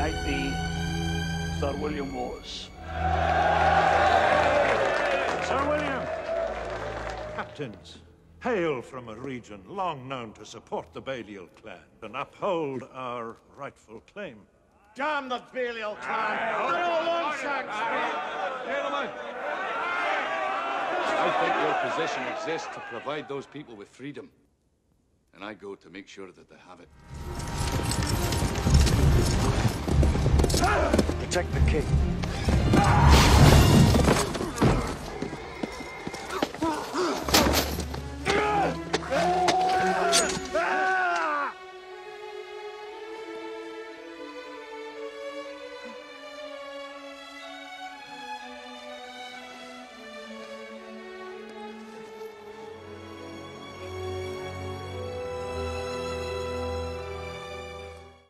Knight be Sir William Wallace. Sir William! Captains, hail from a region long known to support the Balliol clan and uphold our rightful claim. Damn the Balliol clan! They're all longshanks! I think your position exists to provide those people with freedom. And I go to make sure that they have it. Protect the king.